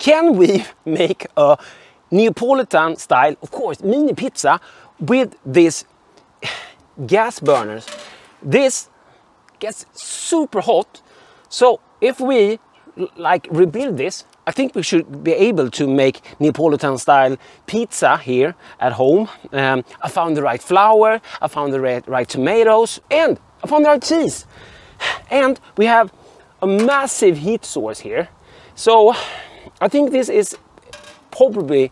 can we make a Neapolitan style, of course, mini pizza with these gas burners? This gets super hot. So if we like rebuild this, I think we should be able to make Neapolitan style pizza here at home. Um, I found the right flour, I found the right, right tomatoes, and I found the right cheese. And we have a massive heat source here. So I think this is probably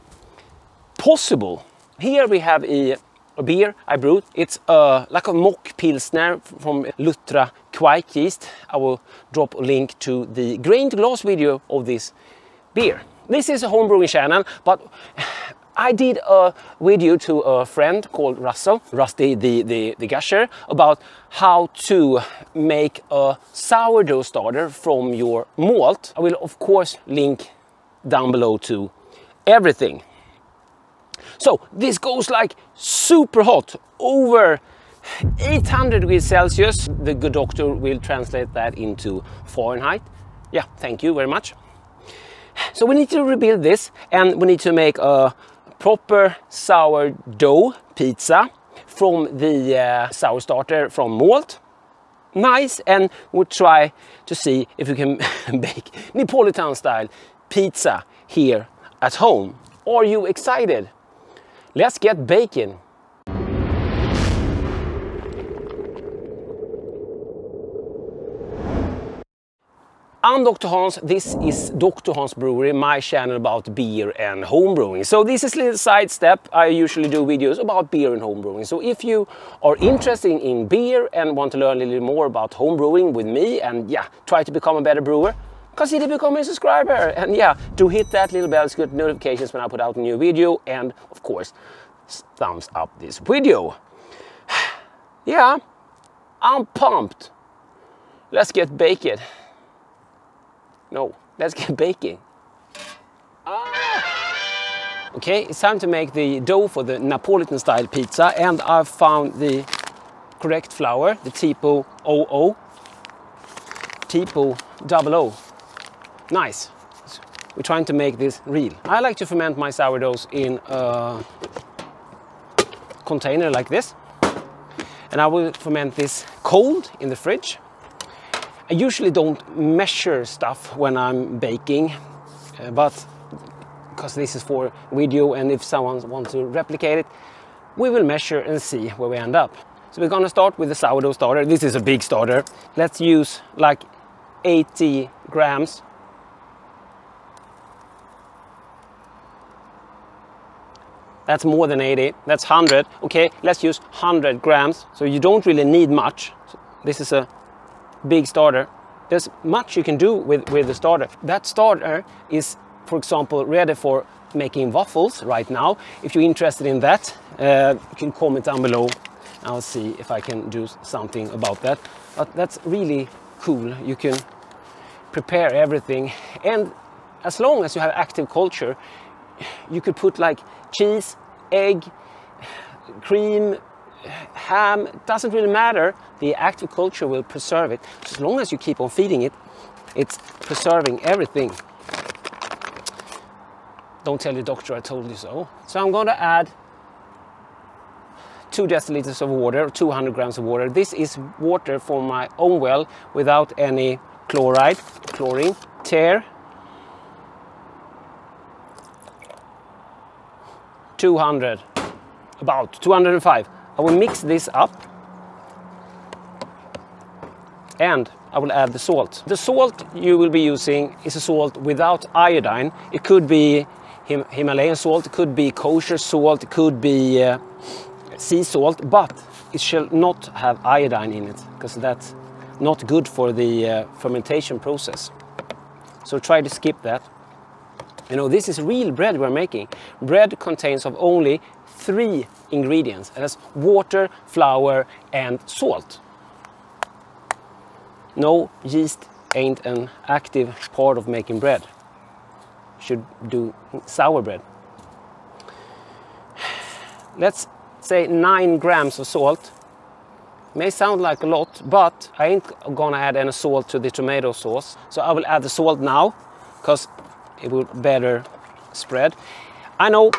possible. Here we have a, a beer I brewed. It's uh, like a mock pilsner from Lutra Kveik yeast. I will drop a link to the grain to glass video of this beer. This is a homebrewing channel, but I did a video to a friend called Russell, Rusty the, the, the Gusher, about how to make a sourdough starter from your malt. I will of course link down below to everything. So this goes like super hot, over 800 degrees Celsius. The good doctor will translate that into Fahrenheit. Yeah, thank you very much. So we need to rebuild this and we need to make a proper sourdough pizza from the uh, sour starter from malt. Nice and we'll try to see if we can bake Neapolitan style pizza here at home. Are you excited? Let's get baking. I'm Dr. Hans, this is Dr. Hans Brewery, my channel about beer and home brewing. So this is a little side step, I usually do videos about beer and home brewing. So if you are interested in beer and want to learn a little more about home brewing with me and yeah, try to become a better brewer, consider becoming a subscriber. And yeah, do hit that little bell to get notifications when I put out a new video and of course, thumbs up this video. yeah, I'm pumped. Let's get baked. No, let's get baking. Ah. Okay, it's time to make the dough for the Napolitan style pizza and I've found the correct flour, the Tipo OO. Tipo double O. Nice. We're trying to make this real. I like to ferment my sourdoughs in a container like this. And I will ferment this cold in the fridge I usually don't measure stuff when I'm baking, uh, but because this is for video and if someone wants to replicate it, we will measure and see where we end up. So we're gonna start with the sourdough starter. This is a big starter. Let's use like 80 grams. That's more than 80, that's 100. Okay, let's use 100 grams. So you don't really need much. This is a big starter. There's much you can do with, with the starter. That starter is, for example, ready for making waffles right now. If you're interested in that, uh, you can comment down below. I'll see if I can do something about that. But that's really cool. You can prepare everything. And as long as you have active culture, you could put like cheese, egg, cream, ham, doesn't really matter. The active culture will preserve it. As long as you keep on feeding it, it's preserving everything. Don't tell your doctor I told you so. So I'm going to add two deciliters of water, 200 grams of water. This is water from my own well without any chloride, chlorine. Tare. 200, about 205. I will mix this up and I will add the salt. The salt you will be using is a salt without iodine. It could be Him Himalayan salt, it could be kosher salt, it could be uh, sea salt, but it shall not have iodine in it because that's not good for the uh, fermentation process. So try to skip that. You know, this is real bread we're making. Bread contains of only three ingredients, and that's water, flour, and salt. No, yeast ain't an active part of making bread. Should do sour bread. Let's say nine grams of salt. May sound like a lot, but I ain't gonna add any salt to the tomato sauce. So I will add the salt now, because it will better spread. I know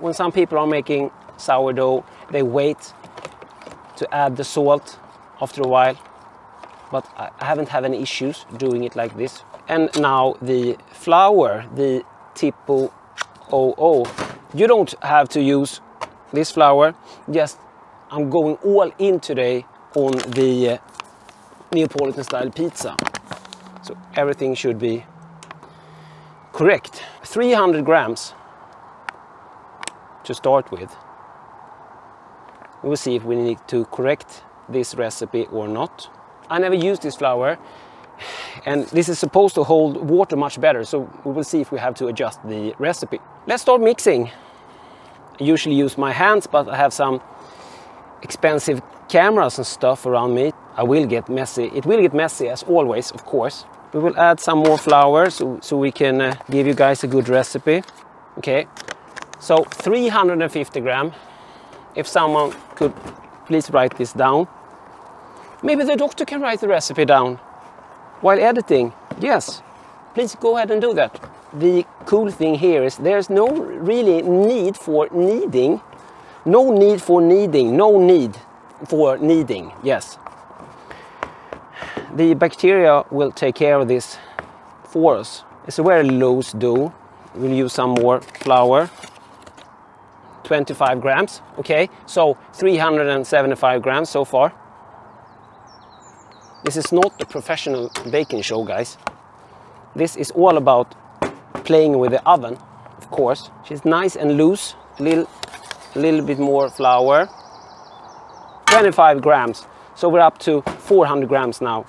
when some people are making sourdough, they wait to add the salt after a while, but I haven't had any issues doing it like this. And now the flour, the Tipo OO, you don't have to use this flour, just I'm going all in today on the uh, Neapolitan style pizza. So everything should be correct. 300 grams to start with. We will see if we need to correct this recipe or not. I never used this flour and this is supposed to hold water much better so we will see if we have to adjust the recipe. Let's start mixing. I usually use my hands but I have some expensive cameras and stuff around me. I will get messy. It will get messy as always of course. We will add some more flour so, so we can uh, give you guys a good recipe. Okay, so 350 gram. If someone could please write this down. Maybe the doctor can write the recipe down while editing. Yes, please go ahead and do that. The cool thing here is there's no really need for kneading. No need for kneading, no need for kneading, yes. The bacteria will take care of this for us. It's a very loose dough. We'll use some more flour. 25 grams, okay? So 375 grams so far. This is not a professional baking show, guys. This is all about playing with the oven, of course. She's nice and loose, a little, little bit more flour. 25 grams, so we're up to 400 grams now.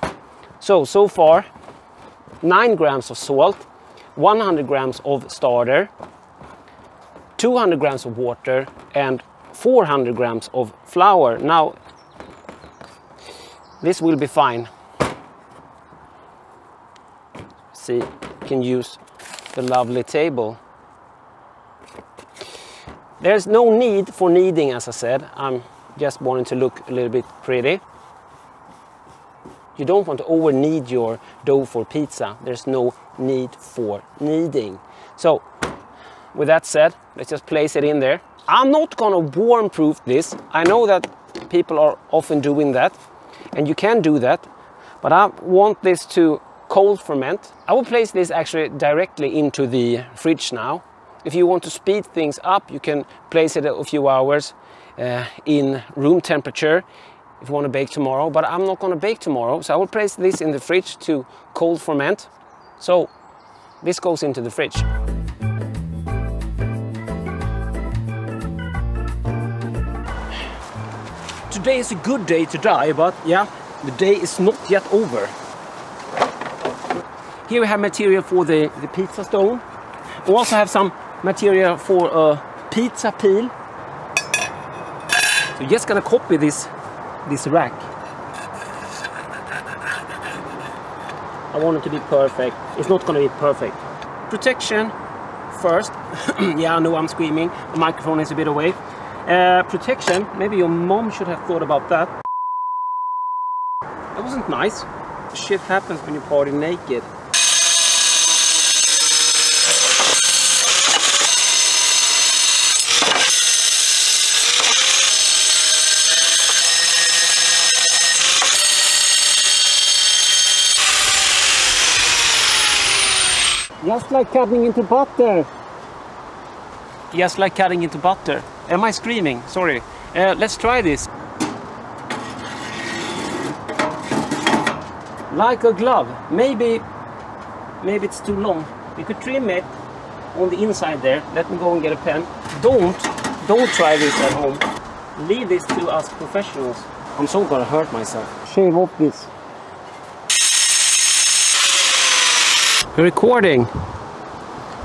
So, so far, 9 grams of salt, 100 grams of starter, 200 grams of water and 400 grams of flour. Now, this will be fine. See, can use the lovely table. There's no need for kneading, as I said. I'm just wanting to look a little bit pretty. You don't want to over knead your dough for pizza. There's no need for kneading. So with that said, let's just place it in there. I'm not gonna warm proof this. I know that people are often doing that and you can do that, but I want this to cold ferment. I will place this actually directly into the fridge now. If you want to speed things up, you can place it a few hours uh, in room temperature if you want to bake tomorrow, but I'm not going to bake tomorrow. So I will place this in the fridge to cold ferment. So this goes into the fridge. today is a good day to die, but yeah, the day is not yet over. Here we have material for the, the pizza stone. We also have some material for a pizza peel. So just gonna copy this, this rack. I want it to be perfect. It's not gonna be perfect. Protection first. yeah, I know I'm screaming. The microphone is a bit away. Uh, protection, maybe your mom should have thought about that. That wasn't nice. Shit happens when you party naked. Just like cutting into butter. Just like cutting into butter. Am I screaming? Sorry. Uh, let's try this. Like a glove. Maybe, maybe it's too long. We could trim it on the inside there. Let me go and get a pen. Don't, don't try this at home. Leave this to us professionals. I'm so gonna hurt myself. Shave off this. We're recording.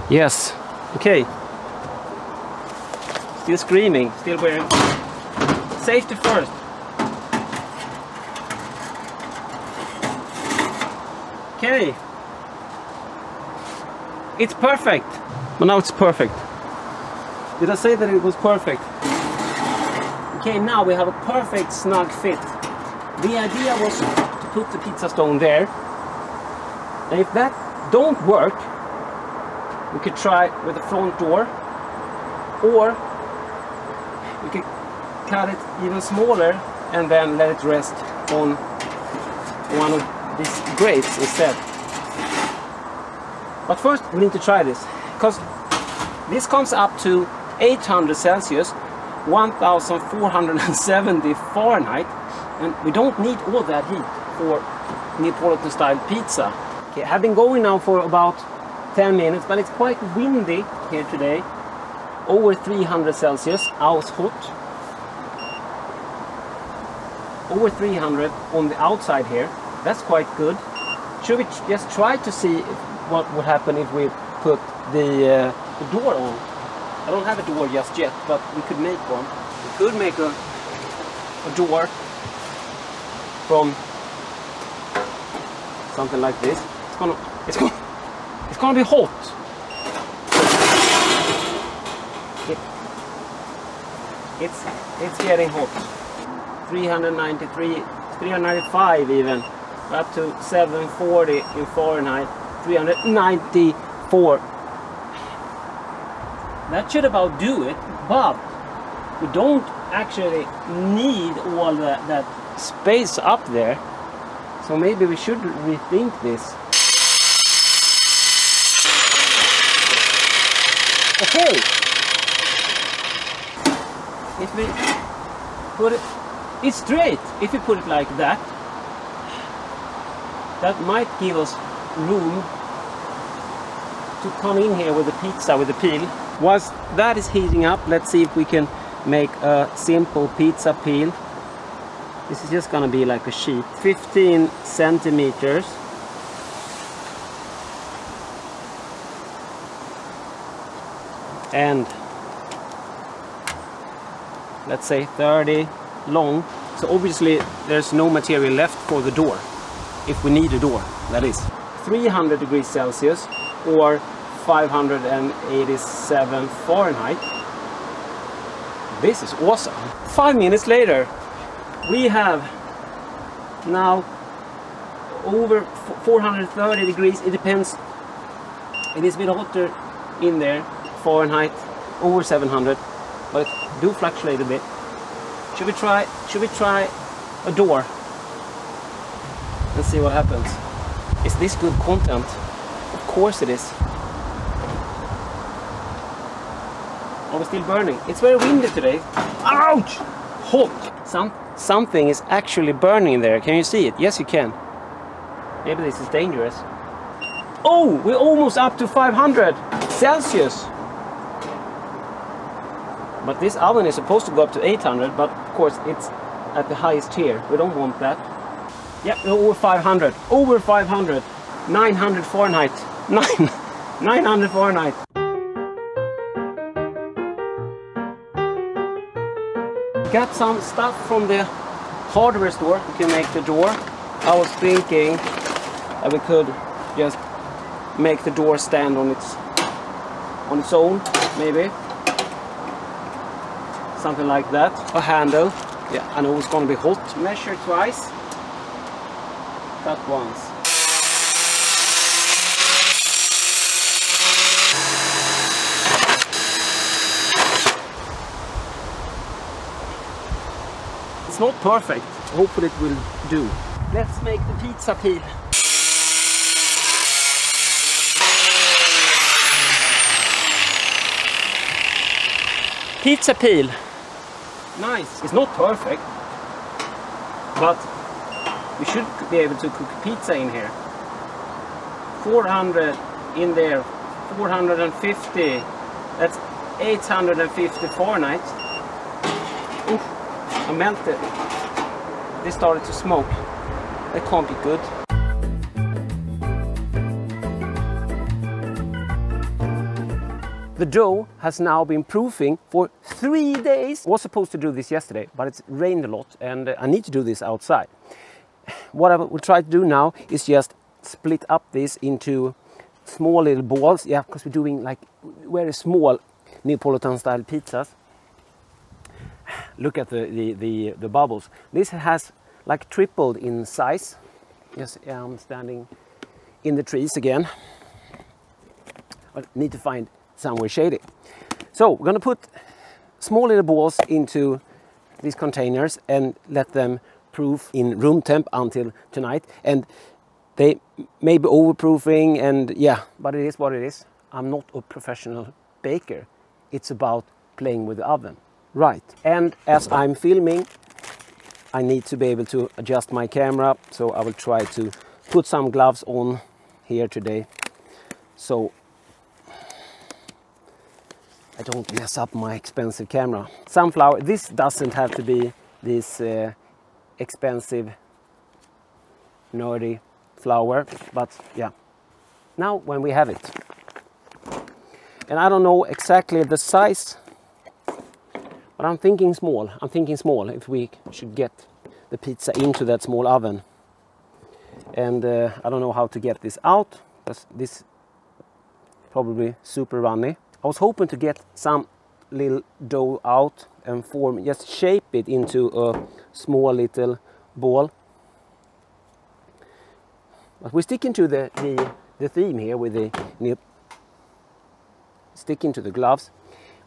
Yes. Okay. Still screaming, still wearing. Safety first. Okay. It's perfect. But now it's perfect. Did I say that it was perfect? Okay, now we have a perfect snug fit. The idea was to put the pizza stone there. And if that don't work, we could try with the front door or we could cut it even smaller and then let it rest on one of these grates instead. But first we need to try this because this comes up to 800 Celsius 1470 Fahrenheit and we don't need all that heat for Neapolitan style pizza. Okay, I've been going now for about 10 minutes but it's quite windy here today. Over 300 Celsius, out hot. Over 300 on the outside here. That's quite good. Should we just try to see what would happen if we put the, uh, the door on? I don't have a door just yet but we could make one. We could make a, a door from something like this it's gonna it's gonna it's gonna be hot. It, it's it's getting hot. 393 395 even up to 740 in Fahrenheit 394 that should about do it but we don't actually need all that space up there. So maybe we should rethink this okay. If we put it it's straight. If you put it like that that might give us room to come in here with the pizza with the peel. Once that is heating up let's see if we can make a simple pizza peel. This is just gonna be like a sheet. 15 centimeters and let's say 30 long. So obviously there's no material left for the door if we need a door that is. 300 degrees Celsius or 587 Fahrenheit. This is awesome. Five minutes later we have now over 430 degrees. It depends. It is a bit hotter in there Fahrenheit over 700 but it do fluctuate a bit. Should we try should we try a door and see what happens? Is this good content? Of course it is. Are we still burning? It's very windy today. Ouch! Hot some something is actually burning there. Can you see it? Yes you can. Maybe this is dangerous. Oh we're almost up to 500 celsius but this oven is supposed to go up to 800, but of course it's at the highest here. We don't want that. Yeah, over 500. Over 500. 900 Fahrenheit. 9, 900 Fahrenheit. Got some stuff from the hardware store. We can make the door. I was thinking that we could just make the door stand on its on its own, maybe something like that. A handle. Yeah, I know it's going to be hot. Measure twice. Cut once. It's not perfect. Hopefully it will do. Let's make the pizza peel. Pizza peel nice. It's not perfect, but we should be able to cook pizza in here. 400 in there, 450, that's 850 Fahrenheit. Oof, I melted. They started to smoke. That can't be good. The dough has now been proofing for three days. I was supposed to do this yesterday, but it's rained a lot and uh, I need to do this outside. What I will try to do now is just split up this into small little balls. Yeah, because we're doing like very small Neapolitan style pizzas. Look at the, the, the, the bubbles. This has like tripled in size. Yes, I'm standing in the trees again. but need to find somewhere shady. So we're gonna put small little balls into these containers and let them proof in room temp until tonight. And they may be overproofing and yeah, but it is what it is. I'm not a professional baker. It's about playing with the oven. Right, and as I'm filming, I need to be able to adjust my camera, so I will try to put some gloves on here today. So I don't mess up my expensive camera. Sunflower, this doesn't have to be this uh, expensive nerdy flour, but yeah. Now when we have it. And I don't know exactly the size, but I'm thinking small. I'm thinking small if we should get the pizza into that small oven. And uh, I don't know how to get this out, because this probably super runny. I was hoping to get some little dough out and form, just shape it into a small little ball. But we're sticking to the, the, the theme here with the sticking to the gloves.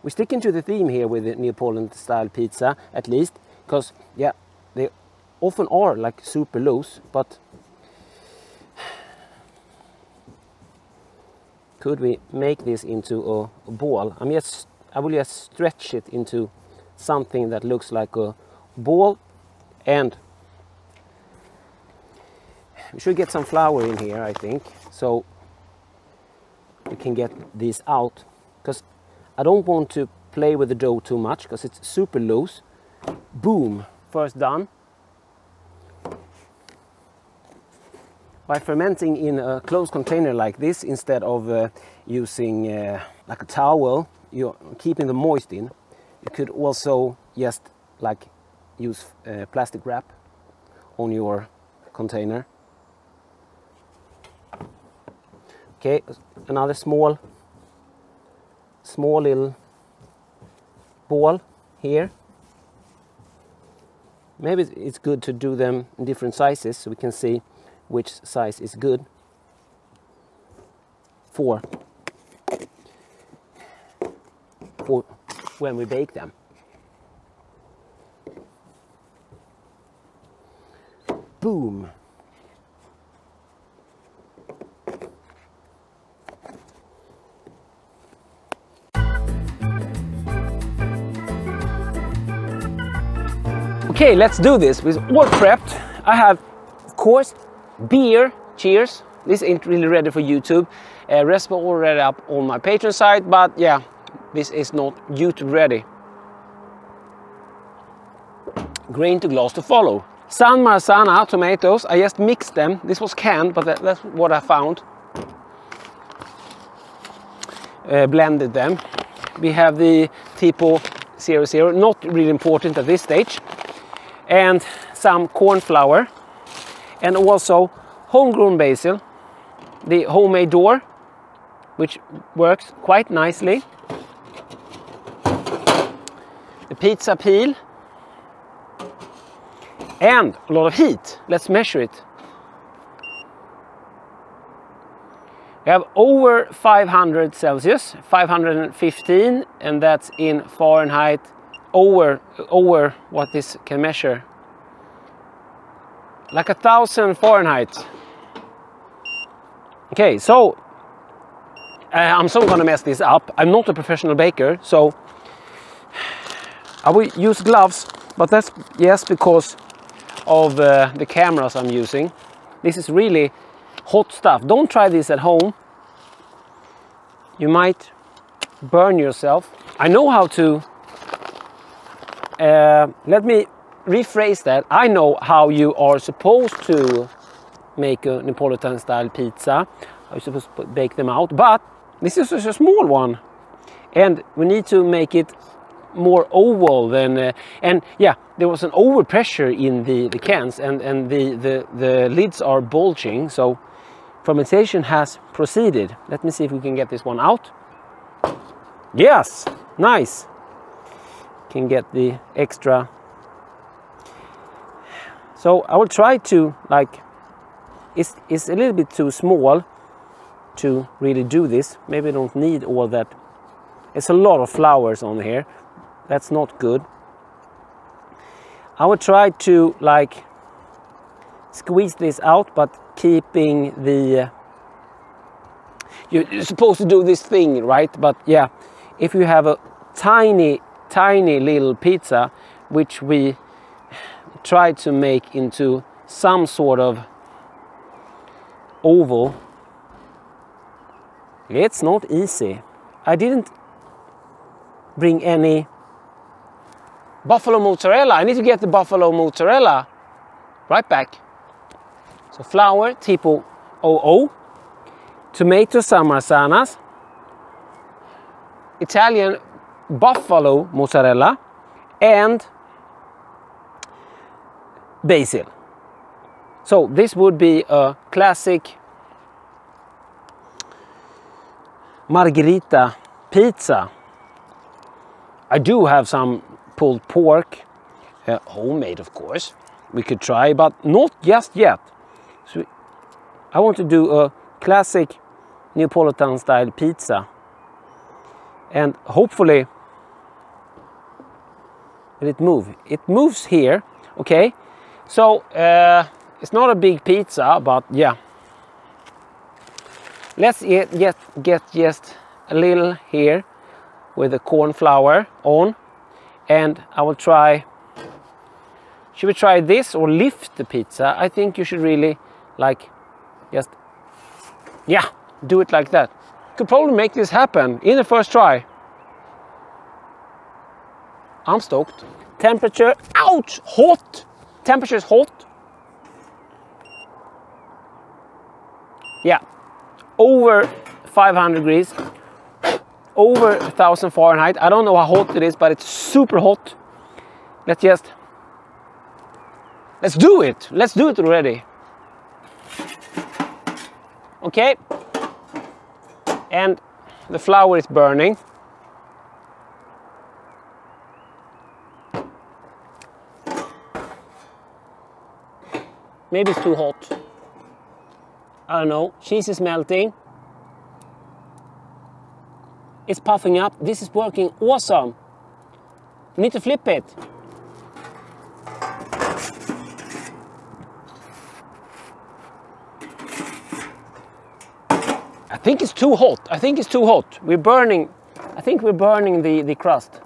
We're sticking to the theme here with the Neapolitan style pizza at least because yeah they often are like super loose but could we make this into a, ball? I'm just, I will just stretch it into something that looks like a ball and we should get some flour in here I think so we can get this out. Because I don't want to play with the dough too much because it's super loose. Boom first done By fermenting in a closed container like this, instead of uh, using uh, like a towel, you're keeping the moist in, you could also just like use uh, plastic wrap on your container. Okay, another small, small little ball here. Maybe it's good to do them in different sizes so we can see which size is good for, for when we bake them. Boom! Okay, let's do this. With all prepped, I have, of course, beer, cheers. This ain't really ready for YouTube. Uh, recipe already up on my Patreon site, but yeah, this is not YouTube ready. Grain to glass to follow. San Marzano tomatoes, I just mixed them. This was canned, but that, that's what I found. Uh, blended them. We have the Tipo 00, not really important at this stage. And some corn flour and also homegrown basil, the homemade door, which works quite nicely. The pizza peel and a lot of heat. Let's measure it. We have over 500 Celsius, 515, and that's in Fahrenheit over, over what this can measure like a thousand Fahrenheit. Okay, so uh, I'm so gonna mess this up. I'm not a professional baker, so I will use gloves, but that's yes because of uh, the cameras I'm using. This is really hot stuff. Don't try this at home. You might burn yourself. I know how to. Uh, let me rephrase that, I know how you are supposed to make a Neapolitan style pizza. You're supposed to bake them out, but this is a small one. And we need to make it more oval than, uh, and yeah, there was an overpressure in the, the cans and, and the, the, the lids are bulging. So fermentation has proceeded. Let me see if we can get this one out. Yes, nice. Can get the extra so I will try to like, it's, it's a little bit too small. to really do this. Maybe I don't need all that. It's a lot of flowers on here. That's not good. I will try to like squeeze this out, but keeping the... You're supposed to do this thing, right? But yeah, if you have a tiny, tiny little pizza, which we try to make into some sort of oval, it's not easy. I didn't bring any buffalo mozzarella. I need to get the buffalo mozzarella right back. So flour, tipo OO, tomato samarsanas, Italian buffalo mozzarella, and basil. So this would be a classic margherita pizza. I do have some pulled pork, uh, homemade of course. We could try, but not just yet. So I want to do a classic Neapolitan style pizza. And hopefully will it move? It moves here, okay? So uh, it's not a big pizza, but yeah. Let's get, get, get just a little here with the corn flour on and I will try should we try this or lift the pizza? I think you should really like just yeah do it like that. Could probably make this happen in the first try. I'm stoked. Temperature ouch hot temperature is hot yeah over 500 degrees over 1000 Fahrenheit. I don't know how hot it is, but it's super hot. Let's just, let's do it. Let's do it already. Okay. And the flour is burning. Maybe it's too hot. I don't know. Cheese is melting. It's puffing up. This is working awesome. Need to flip it. I think it's too hot. I think it's too hot. We're burning. I think we're burning the, the crust.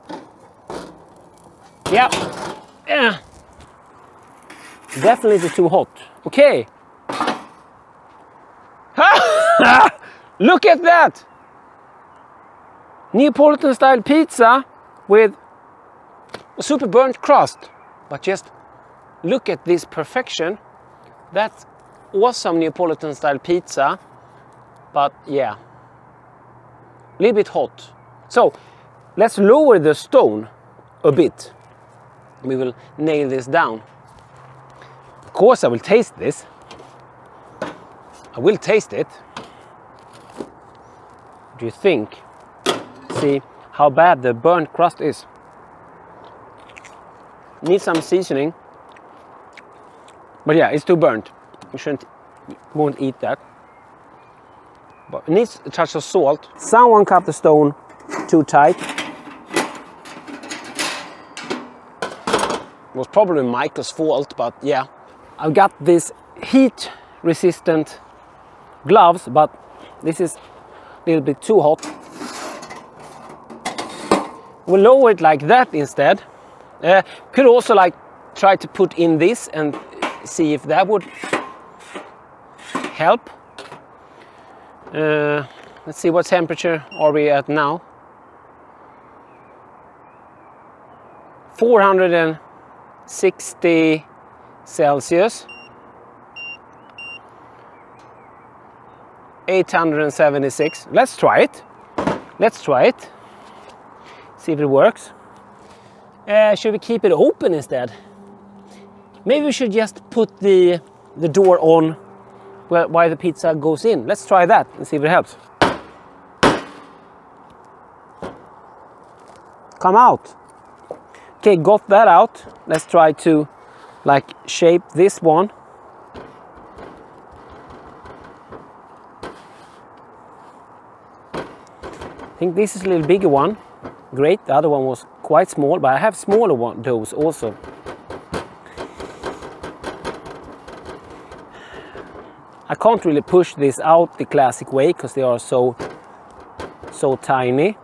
Yeah. Yeah. Definitely too hot. Okay. Look at that! Neapolitan style pizza with a super burnt crust. But just look at this perfection. That's awesome Neapolitan style pizza. But yeah, a little bit hot. So let's lower the stone a bit. We will nail this down. Course I will taste this. I will taste it. Do you think see how bad the burnt crust is. Need some seasoning. But yeah, it's too burnt. You shouldn't, won't eat that. But it needs a touch of salt. Someone cut the stone too tight. It was probably Michael's fault, but yeah. I've got this heat resistant gloves, but this is a little bit too hot we'll lower it like that instead. Uh, could also like try to put in this and see if that would help. Uh, let's see what temperature are we at now. 460 Celsius. 876. Let's try it. Let's try it see if it works. Uh, should we keep it open instead? Maybe we should just put the, the door on while the pizza goes in. Let's try that and see if it helps. Come out. Okay, got that out. Let's try to like shape this one. I think this is a little bigger one. Great, the other one was quite small, but I have smaller one, those also. I can't really push this out the classic way because they are so so tiny.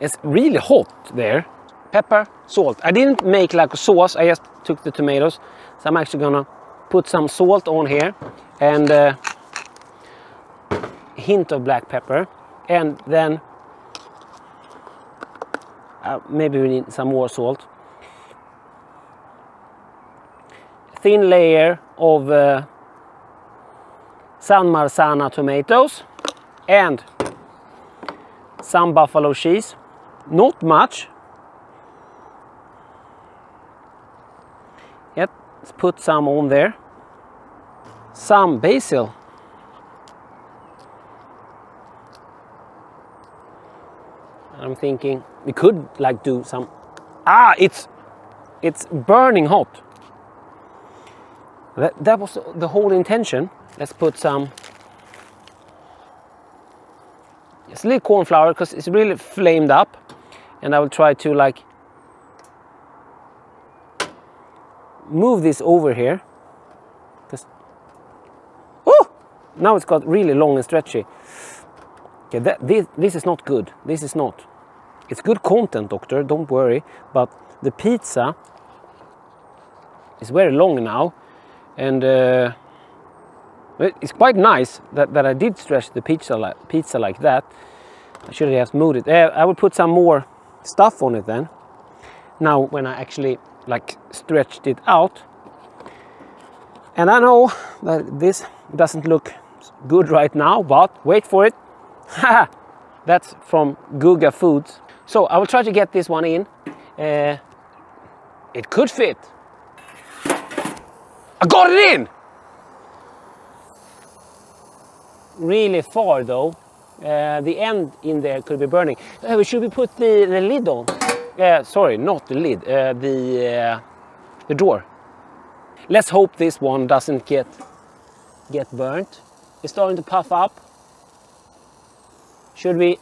It's really hot there. Pepper, salt. I didn't make like a sauce, I just took the tomatoes. So I'm actually gonna put some salt on here and uh, hint of black pepper. And then uh, maybe we need some more salt. Thin layer of uh, San Marzano tomatoes and some buffalo cheese. Not much. Yep, let's put some on there. Some basil. I'm thinking we could like do some ah it's it's burning hot that, that was the whole intention let's put some it's a little corn flour because it's really flamed up and I will try to like move this over here. Because oh! Now it's got really long and stretchy. Okay that, this, this is not good. This is not. It's good content doctor don't worry. But the pizza is very long now and uh, it's quite nice that, that I did stretch the pizza like, pizza like that. I should have moved it. Uh, I will put some more stuff on it then. Now when I actually like stretched it out. And I know that this doesn't look good right now but wait for it. That's from Guga Foods. So I will try to get this one in. Uh, it could fit. I got it in! Really far though. Uh, the end in there could be burning. Uh, should we put the, the lid on? Uh, sorry, not the lid, uh, the, uh, the door. Let's hope this one doesn't get, get burnt. It's starting to puff up. Should we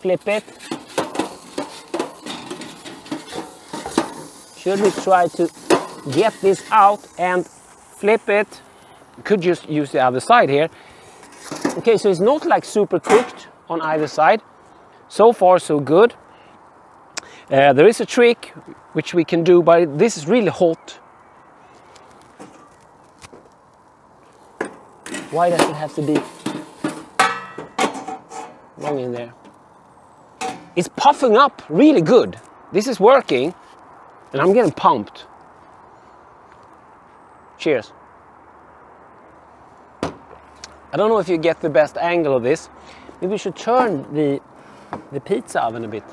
flip it? Should we try to get this out and flip it? Could just use the other side here. Okay, so it's not like super cooked on either side. So far, so good. Uh, there is a trick which we can do, but this is really hot. Why does it have to be long in there? It's puffing up really good. This is working and I'm getting pumped. Cheers. I don't know if you get the best angle of this. Maybe we should turn the, the pizza oven a bit.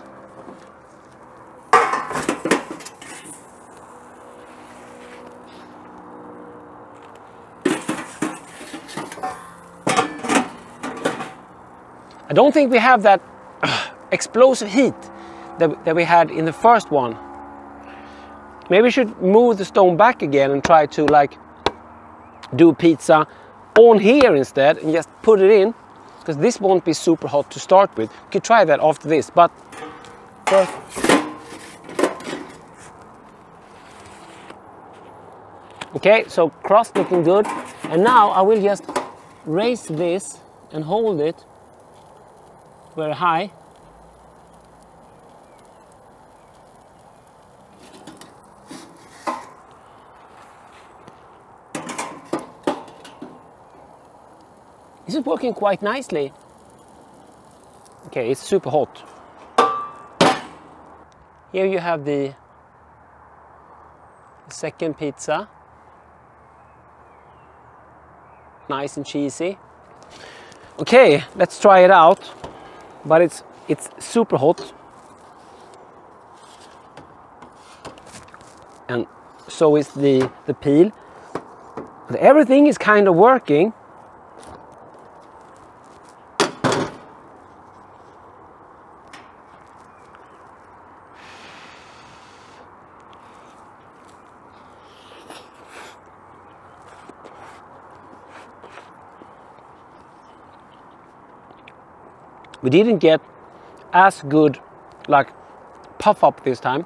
I don't think we have that explosive heat that, that we had in the first one. Maybe we should move the stone back again and try to like do pizza on here instead and just put it in because this won't be super hot to start with. You could try that after this, but first. Okay, so crust looking good. And now I will just raise this and hold it very high. This is working quite nicely. Okay, it's super hot. Here you have the second pizza. Nice and cheesy. Okay, let's try it out. But it's it's super hot. And so is the, the peel. Everything is kind of working. We didn't get as good like puff up this time.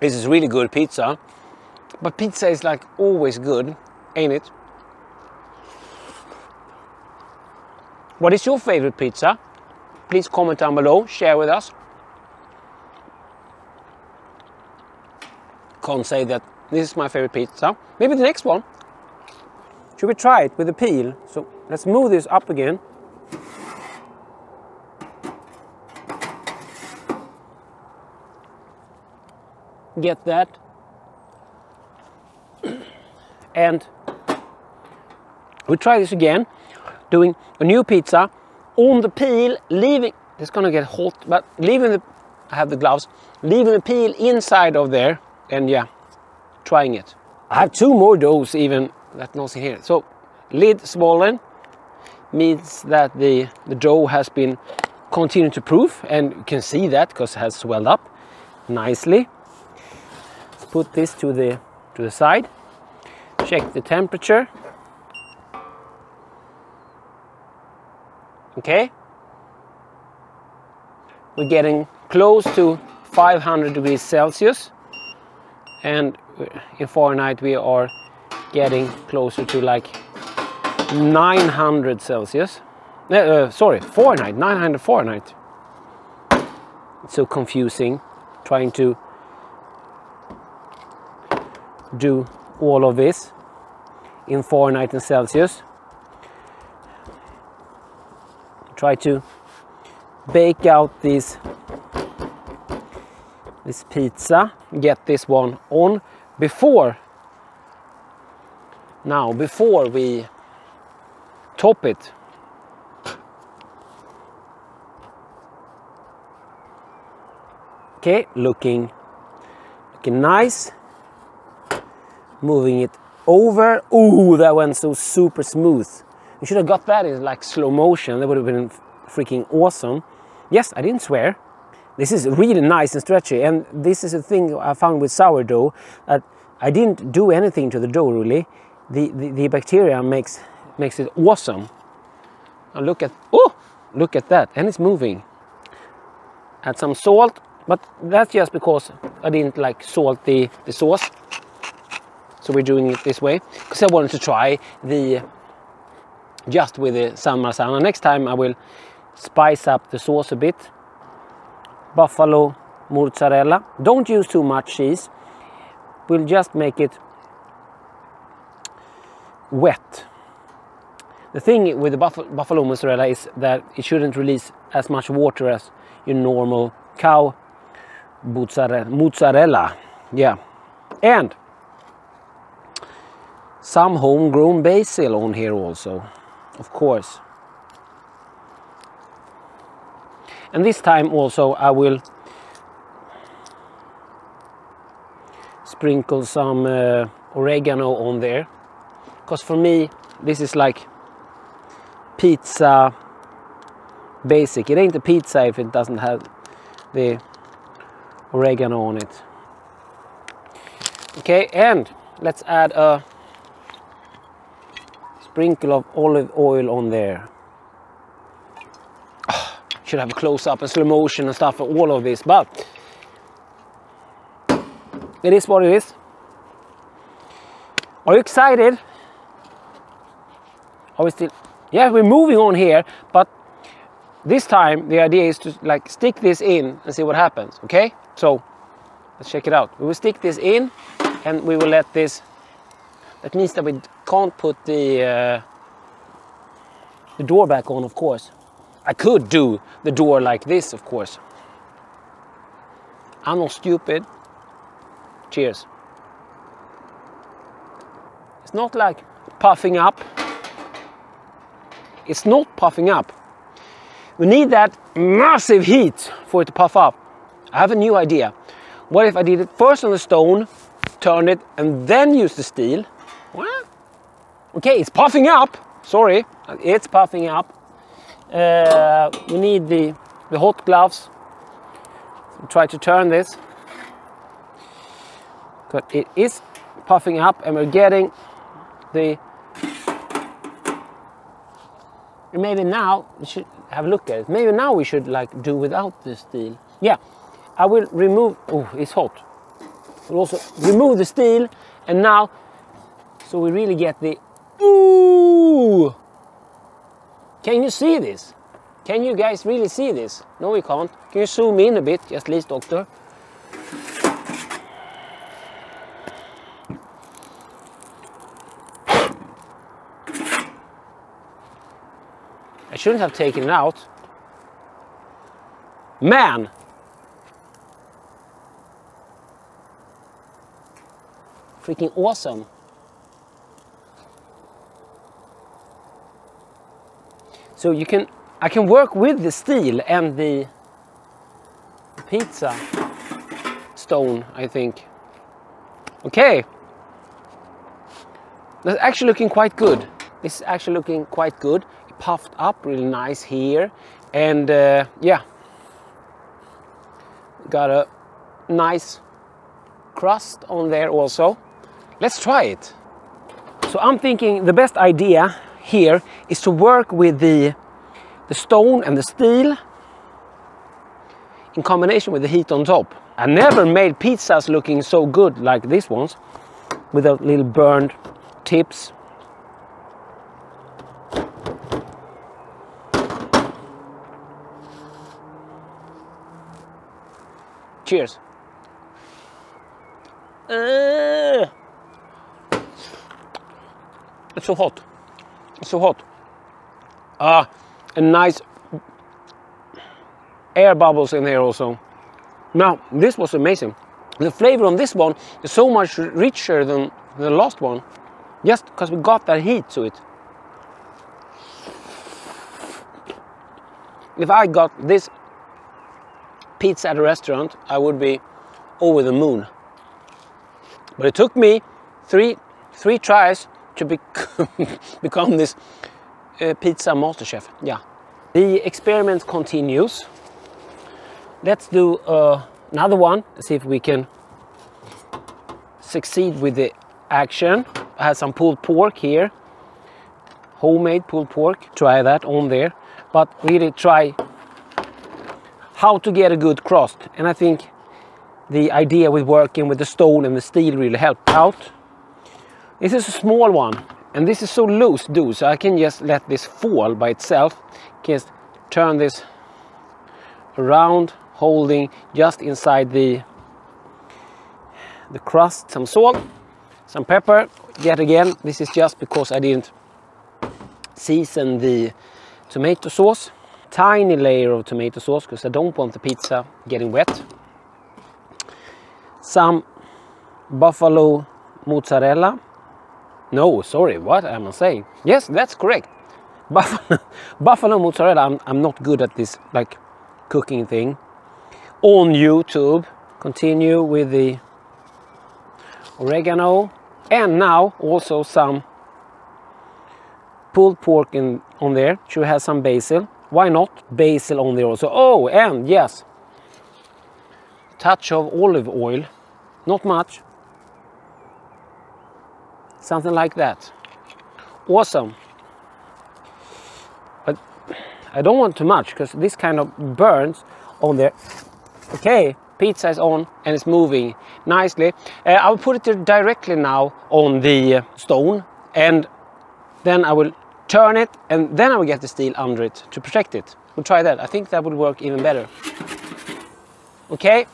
This is really good pizza. But pizza is like always good, ain't it? What is your favorite pizza? Please comment down below, share with us. Can't say that this is my favorite pizza. Maybe the next one. Should we try it with the peel? So let's move this up again. Get that. And we try this again, doing a new pizza on the peel, leaving, it's gonna get hot, but leaving the, I have the gloves, leaving the peel inside of there, and yeah, trying it. I have two more doughs even that in here. So lid swollen means that the, the dough has been continuing to proof and you can see that because it has swelled up nicely. Let's put this to the to the side. Check the temperature. Okay. We're getting close to 500 degrees Celsius and in Fahrenheit we are getting closer to like 900 Celsius. Uh, uh, sorry, Fahrenheit, 900 Fahrenheit. It's so confusing trying to do all of this in Fahrenheit and Celsius. Try to bake out this this pizza, get this one on before now before we top it okay looking looking nice moving it over. Ooh, that went so super smooth. You should have got that in like slow motion. That would have been freaking awesome. Yes I didn't swear. This is really nice and stretchy. And this is a thing I found with sourdough that I didn't do anything to the dough really. The, the, the bacteria makes, makes it awesome. And look at, oh, look at that, and it's moving. Add some salt, but that's just because I didn't like salt the, the sauce. So we're doing it this way, because I wanted to try the, just with the San Marzano. Next time I will spice up the sauce a bit buffalo mozzarella. Don't use too much cheese. We'll just make it wet. The thing with the buffalo mozzarella is that it shouldn't release as much water as your normal cow mozzarella. Yeah. And some homegrown basil on here also, of course. and this time also I will sprinkle some uh, oregano on there because for me this is like pizza basic. It ain't a pizza if it doesn't have the oregano on it. Okay and let's add a sprinkle of olive oil on there. Should have a close up and slow motion and stuff for all of this but it is what it is. Are you excited are we still yeah we're moving on here but this time the idea is to like stick this in and see what happens okay so let's check it out we will stick this in and we will let this that means that we can't put the uh, the door back on of course I could do the door like this, of course. I'm not stupid. Cheers. It's not like puffing up. It's not puffing up. We need that massive heat for it to puff up. I have a new idea. What if I did it first on the stone, turn it, and then use the steel? What? Okay, it's puffing up. Sorry, it's puffing up. Uh, we need the, the hot gloves. Try to turn this. But it is puffing up and we're getting the maybe now we should have a look at it. Maybe now we should like do without the steel. Yeah, I will remove. Oh, it's hot. We'll also remove the steel, and now, so we really get the. Ooh! Can you see this? Can you guys really see this? No, we can't. Can you zoom in a bit, just please, doctor? Shouldn't have taken it out. Man! Freaking awesome. So you can, I can work with the steel and the pizza stone, I think. Okay. That's actually looking quite good. It's actually looking quite good. Puffed up really nice here. And uh, yeah, got a nice crust on there also. Let's try it. So I'm thinking the best idea here is to work with the, the stone and the steel in combination with the heat on top. I never made pizzas looking so good like these ones with without little burned tips. Cheers. Uh, it's so hot. It's so hot. Ah, and nice air bubbles in here also. Now, this was amazing. The flavor on this one is so much richer than the last one, just because we got that heat to it. If I got this pizza at a restaurant, I would be over the moon. But it took me three, three tries to bec become this uh, pizza master chef. Yeah. The experiment continues. Let's do uh, another one, see if we can succeed with the action. I have some pulled pork here, homemade pulled pork. Try that on there, but really try how to get a good crust. And I think the idea with working with the stone and the steel really helped out. This is a small one and this is so loose do so I can just let this fall by itself. Just turn this around holding just inside the the crust some salt some pepper yet again this is just because I didn't season the tomato sauce tiny layer of tomato sauce because I don't want the pizza getting wet. Some buffalo mozzarella. No sorry what am I saying yes that's correct. Buffalo, buffalo mozzarella I'm, I'm not good at this like cooking thing. On YouTube continue with the oregano. And now also some pulled pork in, on there. Should have some basil why not? Basil on there also oh and yes. Touch of olive oil. Not much. Something like that. Awesome. But I don't want too much because this kind of burns on there okay pizza is on and it's moving nicely. Uh, I will put it directly now on the stone and then I will turn it and then I will get the steel under it to protect it. We'll try that. I think that would work even better. Okay.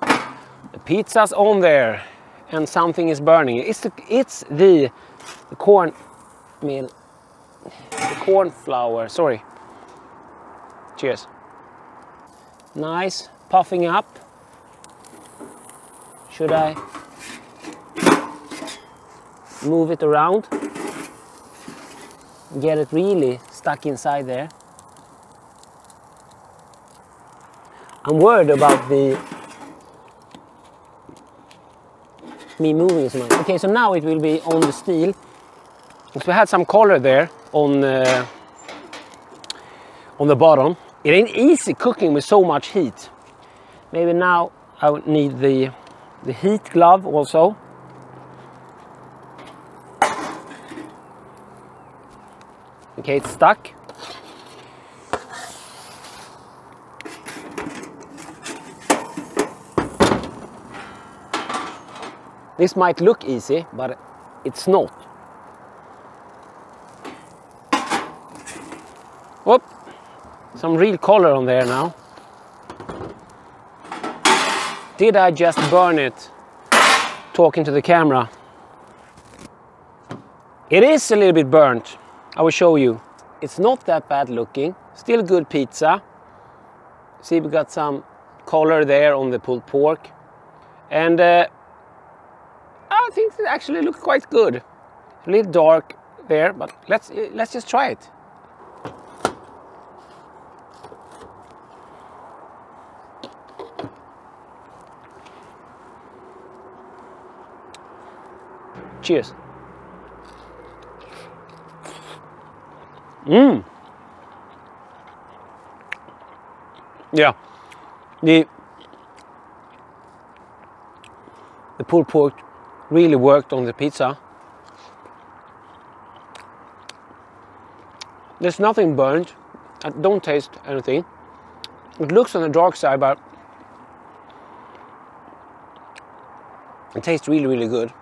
The pizza's on there and something is burning. It's the, it's the, the corn meal the corn flour. Sorry. Cheers. Nice. Puffing up. Should I move it around? Get it really stuck inside there. I'm worried about the me moving so much. Okay, so now it will be on the steel. Because we had some color there on uh, on the bottom. It ain't easy cooking with so much heat. Maybe now I would need the, the heat glove also. It's stuck. This might look easy, but it's not. Whoop! Some real color on there now. Did I just burn it talking to the camera? It is a little bit burnt. I will show you. It's not that bad looking. Still good pizza. See, we got some color there on the pulled pork. And uh, I think it actually looks quite good. A little dark there, but let's, let's just try it. Cheers. Mmm. Yeah. The the pulled pork really worked on the pizza. There's nothing burnt. I don't taste anything. It looks on the dark side, but it tastes really, really good.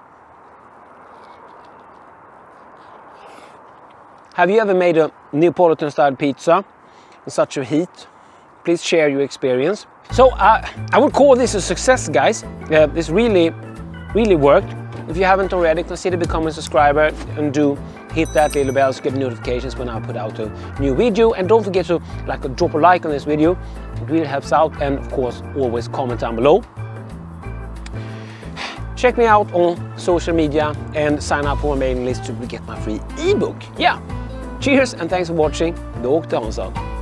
Have you ever made a Neapolitan style pizza in such a heat? Please share your experience. So uh, I would call this a success guys. Uh, this really, really worked. If you haven't already, consider becoming a subscriber and do hit that little bell to get notifications when I put out a new video. And don't forget to like drop a like on this video. It really helps out. And of course, always comment down below. Check me out on social media and sign up for my mailing list to get my free ebook. Yeah, Cheers and thanks for watching. Åkte Hansson.